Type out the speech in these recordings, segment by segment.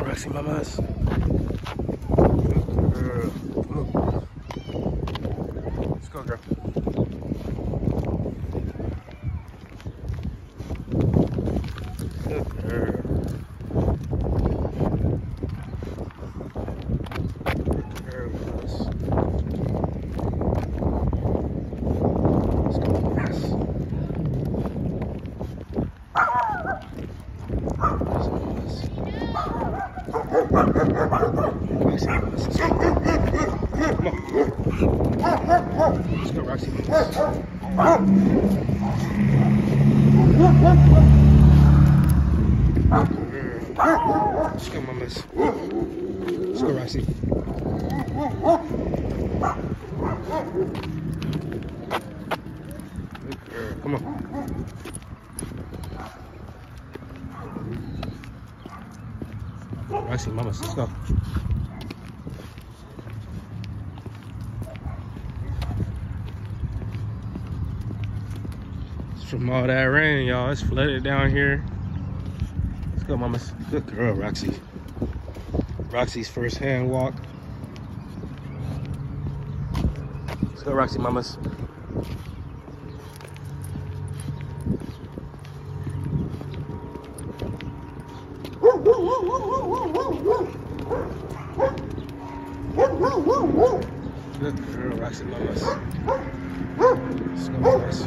on, Roxy Mamas. Girl. Let's go, girl. Good girl. Good girl, Mamas. Let's go, Mamas. Let's go, Roxy. Let's go, mamas. Let's go, Roxy. Come on. Roxy, mamas, let's go. From all that rain, y'all. It's flooded down here. Let's go, mamas. Good girl, Roxy. Roxy's first hand walk. Let's go, Roxy, mamas. Good girl, Roxy, mamas. Go, mamas.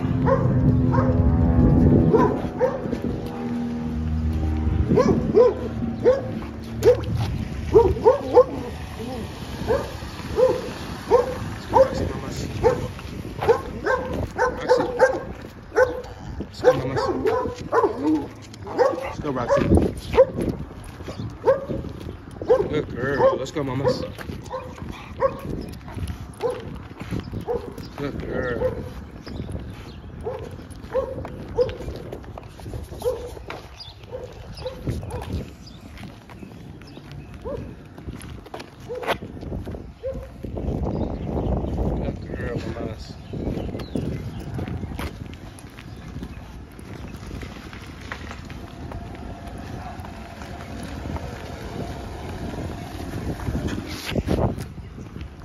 Let's go, Roxy. Good girl. Let's go, mamas. Good girl. Good girl, mamas.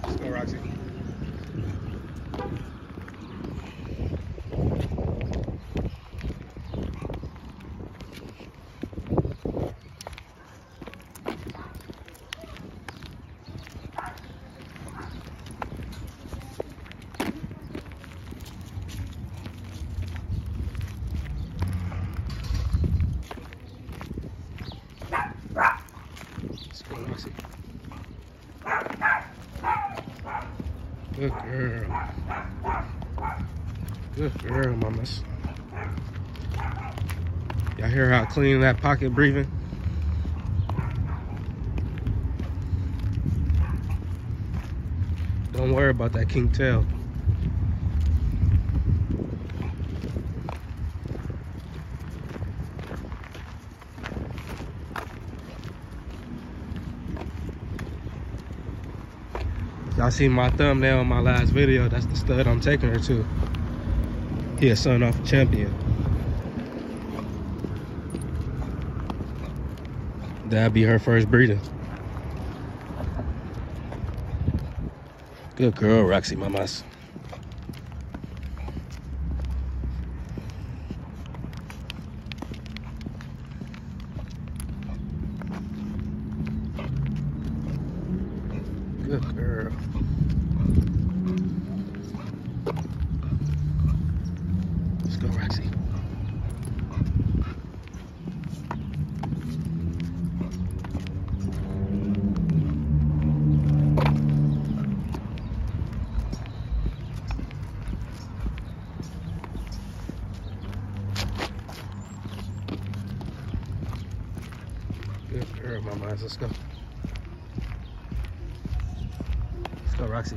Let's go, Roxy. Let's go, Roxy. Good girl. Good girl, mamas. Y'all hear how clean that pocket breathing? Don't worry about that king tail. Y'all see my thumbnail on my last video. That's the stud I'm taking her to. He a son off a champion. That'd be her first breeding. Good girl, Roxy Mamas. Good girl. Let's go, Roxy. Good girl, my man. Let's go. Let's go, Roxy.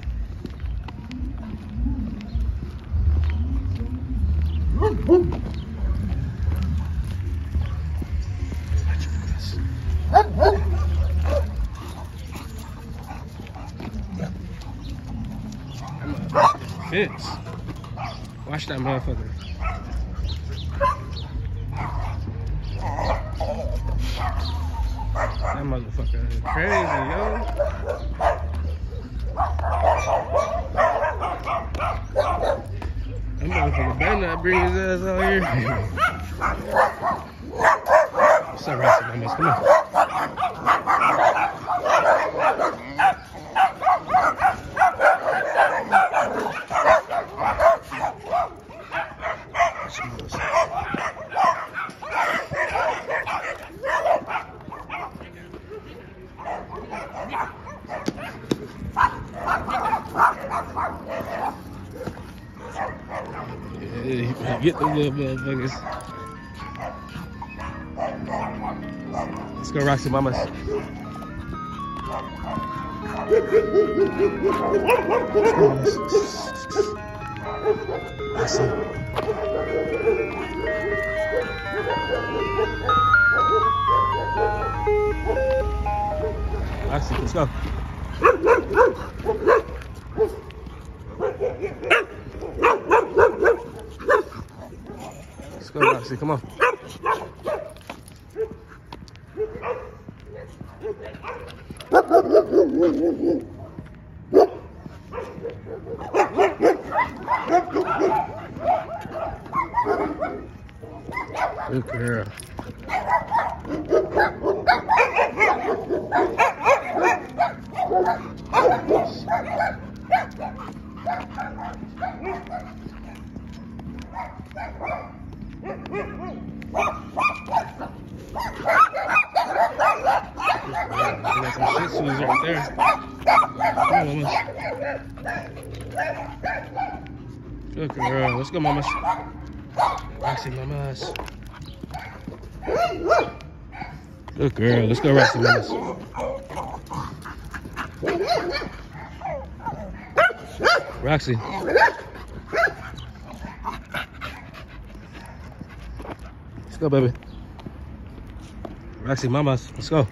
Fence. Watch that motherfucker. That motherfucker is crazy, yo. That motherfucker better not bring his ass out here. What's up, Roxy Mamas? Come on. Get the little motherfuckers. Let's go, Roxy Mamas. That's it. Roxy, let's go. Roxy. Come on. Good girl. Some right there. Come on, mamas. Good girl. Let's go, mamas. Roxy, mamas. Good girl. Let's go, Roxy, mamas. Roxy. Let's go, baby. Roxy, mamas. Let's go.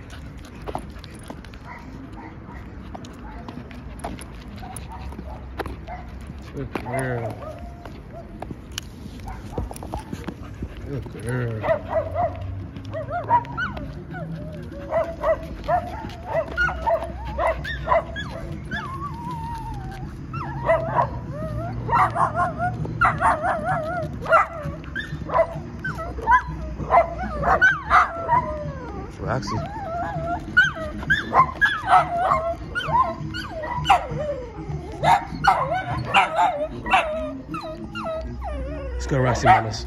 Good girl. Good girl. Roxy. Let's go, Roxy Mamas.